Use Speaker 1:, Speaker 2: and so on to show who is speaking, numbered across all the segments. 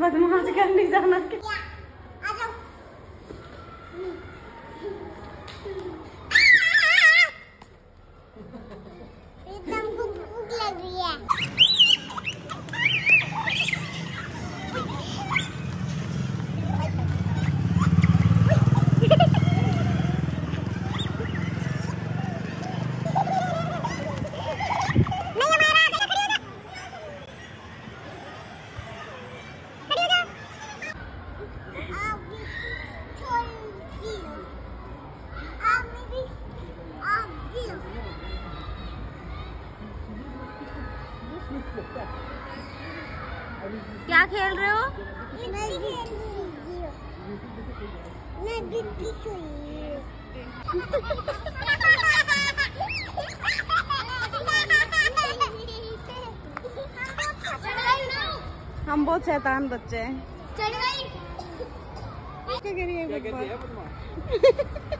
Speaker 1: बदमाश करने जाना।
Speaker 2: भूख लग रही है।
Speaker 1: क्या खेल रहे हो?
Speaker 2: मैं
Speaker 1: हम बहुत शैतान बच्चे हैं।
Speaker 2: चल गई
Speaker 1: क्या करिए?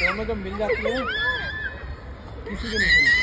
Speaker 3: दोनों जब मिल जाती है किसी को नहीं सुनती।